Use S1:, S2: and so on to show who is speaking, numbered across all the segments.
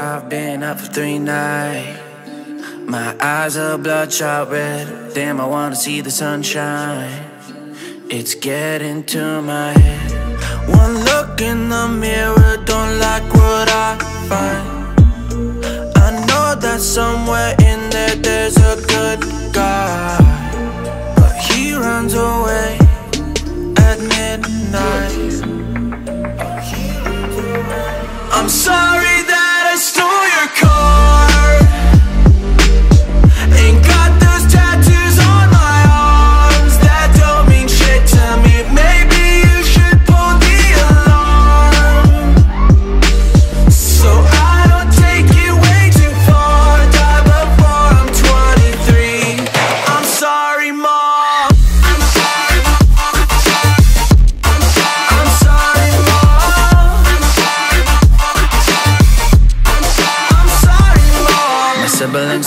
S1: I've been up for three nights. My eyes are bloodshot red. Damn, I wanna see the sunshine. It's getting to my head. One look in the mirror, don't like what I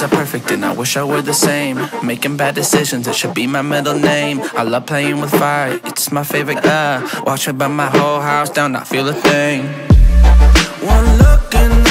S1: Siblings are perfect and I wish I were the same. Making bad decisions, it should be my middle name. I love playing with fire, it's my favorite. Uh, watch me burn my whole house down, I feel a thing. One look in